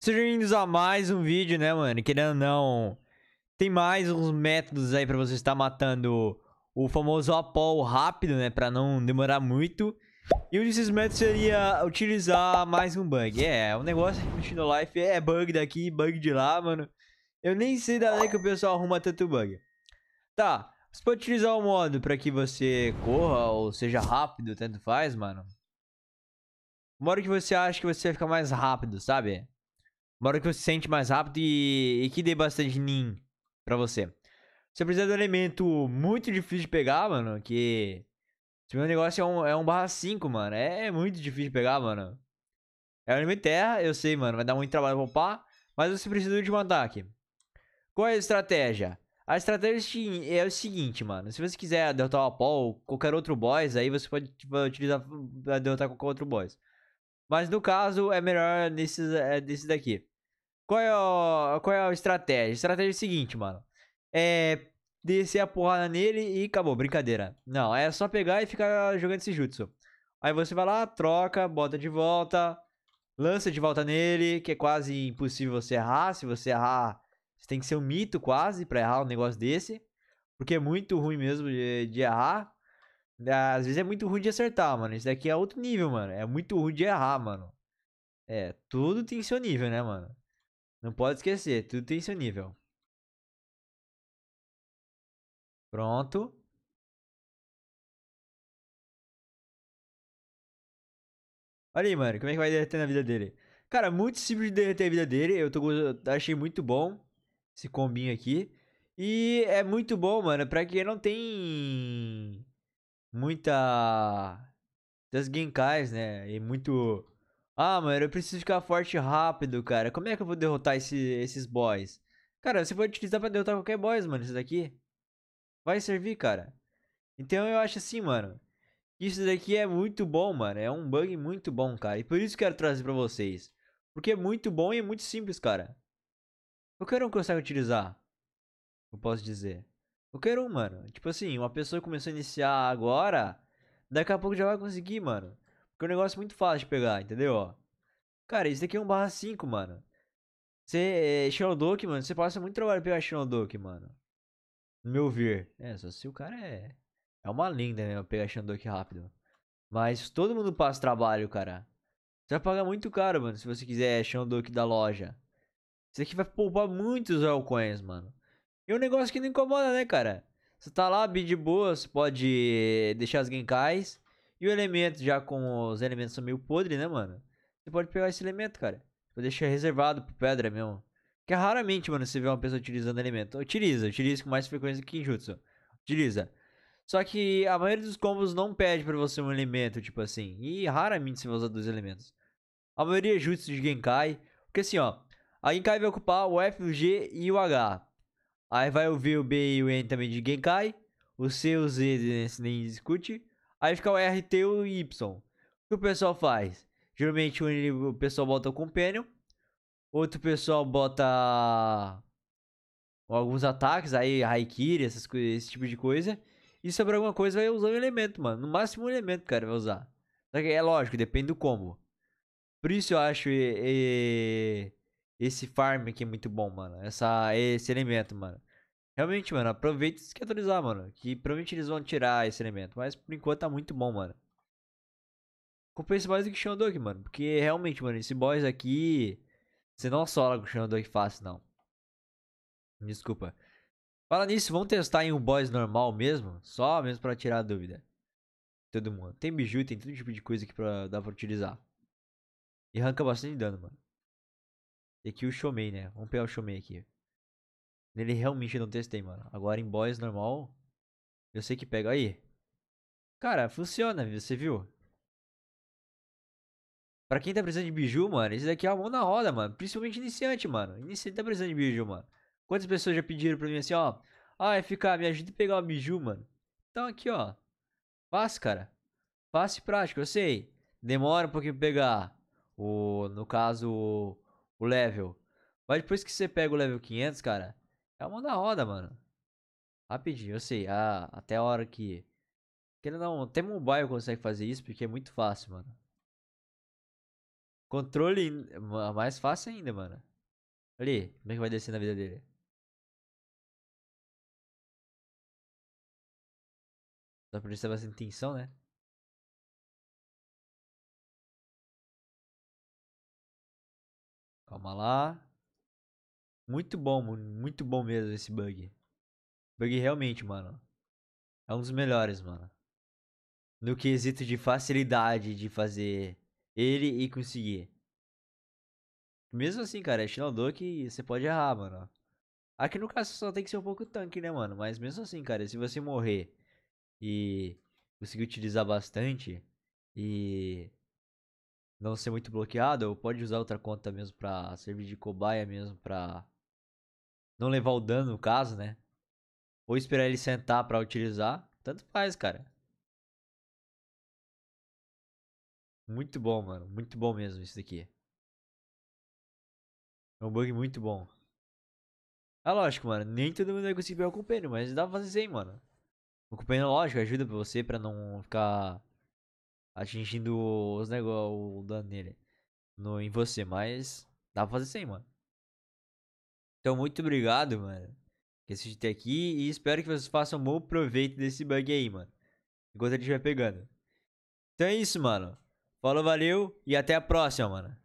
Sejam bem-vindos a mais um vídeo, né, mano? Querendo ou não, tem mais uns métodos aí pra você estar matando o famoso Apol rápido, né? Pra não demorar muito. E um desses métodos seria utilizar mais um bug. É, o um negócio aqui no Life é bug daqui, bug de lá, mano. Eu nem sei da que o pessoal arruma tanto bug. Tá, você pode utilizar o modo pra que você corra ou seja rápido, tanto faz, mano. O modo que você acha que você vai ficar mais rápido, sabe? Uma hora que você sente mais rápido e, e que dê bastante nin pra você. Você precisa de um elemento muito difícil de pegar, mano. Que. Esse meu negócio é um, é um barra 5, mano. É muito difícil de pegar, mano. É um elemento terra, eu sei, mano. Vai dar muito trabalho pra upar. Mas você precisa de um ataque. Qual é a estratégia? A estratégia é o seguinte, mano. Se você quiser derrotar o Apol ou qualquer outro boss, aí você pode tipo, utilizar derrotar qualquer outro boss. Mas no caso, é melhor nesses, é, desse daqui. Qual é, a, qual é a estratégia? A estratégia é a seguinte, mano. É descer a porrada nele e acabou, brincadeira. Não, é só pegar e ficar jogando esse jutsu. Aí você vai lá, troca, bota de volta, lança de volta nele, que é quase impossível você errar. Se você errar, você tem que ser um mito quase pra errar um negócio desse. Porque é muito ruim mesmo de, de errar. Às vezes é muito ruim de acertar, mano. Isso daqui é outro nível, mano. É muito ruim de errar, mano. É, tudo tem seu nível, né, mano? Não pode esquecer, tudo tem seu nível. Pronto. Olha aí, mano, como é que vai derreter na vida dele? Cara, muito simples de derreter a vida dele. Eu tô, achei muito bom esse combinho aqui. E é muito bom, mano, pra quem não tem muita das Genkais, né? E muito ah, mano, eu preciso ficar forte rápido, cara. Como é que eu vou derrotar esse, esses boys? Cara, você pode utilizar pra derrotar qualquer boys, mano, isso daqui. Vai servir, cara. Então eu acho assim, mano. Isso daqui é muito bom, mano. É um bug muito bom, cara. E por isso que eu quero trazer pra vocês. Porque é muito bom e é muito simples, cara. Qualquer um consegue utilizar. Eu posso dizer. Qualquer um, mano. Tipo assim, uma pessoa que começou a iniciar agora. Daqui a pouco já vai conseguir, mano. Porque é um negócio muito fácil de pegar, entendeu? Ó. Cara, isso daqui é um barra 5, mano. Você, é, Shinodoki, mano, você passa muito trabalho pegar Shinodoki, mano. No meu ver. É, só se o cara é... É uma linda, né? Pegar Shinodoki rápido. Mas todo mundo passa trabalho, cara. Você vai pagar muito caro, mano, se você quiser Shinodoki da loja. Isso aqui vai poupar muitos altcoins, mano. E é um negócio que não incomoda, né, cara? Você tá lá, de boa, você pode deixar as Genkais. E o elemento, já com os elementos são meio podres, né, mano? Você pode pegar esse elemento, cara. Vou deixar reservado pro pedra mesmo. Que é raramente, mano, você vê uma pessoa utilizando elemento. Utiliza, utiliza com mais frequência que Kinjutsu. Utiliza. Só que a maioria dos combos não pede pra você um elemento, tipo assim. E raramente você vai usar dois elementos. A maioria é Jutsu de Genkai. Porque assim, ó. A Genkai vai ocupar o F, o G e o H. Aí vai o V, o B e o N também de Genkai. O C, o Z nem discute. Aí fica o RT e o Y. O que o pessoal faz? Geralmente o pessoal bota o Companion. Outro pessoal bota alguns ataques, aí Haikiri, essas coisas, esse tipo de coisa. E sobre alguma coisa vai usar um elemento, mano. No máximo um elemento, cara, vai usar. Só que é lógico, depende do combo. Por isso eu acho e, e, esse farm aqui muito bom, mano. Essa, esse elemento, mano. Realmente, mano, aproveita e quer atualizar, mano. Que provavelmente eles vão tirar esse elemento. Mas por enquanto tá muito bom, mano. Compensa mais do que Shandok, mano. Porque realmente, mano, esse boss aqui. Você não sola com o Shandok fácil, não. Desculpa. Fala nisso, vamos testar em um boss normal mesmo? Só mesmo pra tirar a dúvida. Todo mundo. Tem biju, tem todo tipo de coisa aqui pra dar pra utilizar. E arranca bastante dano, mano. E aqui o Shomei, né? Vamos pegar o Shomei aqui. Nele realmente não testei, mano. Agora em boys normal, eu sei que pega. Aí. Cara, funciona, você viu? Pra quem tá precisando de biju, mano, esse daqui é a mão na roda, mano. Principalmente iniciante, mano. Iniciante tá precisando de biju, mano. Quantas pessoas já pediram pra mim assim, ó. Ah, FK, me ajuda a pegar o biju, mano. Então aqui, ó. Fácil, cara. Fácil e prático, eu sei. Demora um pouquinho pra pegar. O, no caso, o, level. Mas depois que você pega o level 500, cara, é uma da roda, mano. Rapidinho, eu sei. Ah, até a hora que. Querendo não, até mobile consegue fazer isso porque é muito fácil, mano. Controle mais fácil ainda, mano. Ali, como é que vai descer na vida dele? Só prestar bastante atenção, né? Calma lá. Muito bom, muito bom mesmo esse bug. Bug realmente, mano. É um dos melhores, mano. No quesito de facilidade de fazer ele e conseguir. Mesmo assim, cara, é Shinodou que você pode errar, mano. Aqui no caso só tem que ser um pouco tanque, né, mano? Mas mesmo assim, cara, se você morrer e conseguir utilizar bastante e não ser muito bloqueado, ou pode usar outra conta mesmo pra servir de cobaia mesmo pra não levar o dano no caso, né? Ou esperar ele sentar pra utilizar. Tanto faz, cara. Muito bom, mano. Muito bom mesmo isso daqui. É um bug muito bom. É lógico, mano. Nem todo mundo vai conseguir pegar o companheiro, mas dá pra fazer sem, mano. O companheiro, lógico, ajuda pra você pra não ficar atingindo os negócios, o dano nele. No, em você, mas dá pra fazer sem, mano. Então, muito obrigado, mano. Que até aqui e espero que vocês façam um bom proveito desse bug aí, mano. Enquanto ele estiver pegando. Então é isso, mano. Falou, valeu e até a próxima, mano.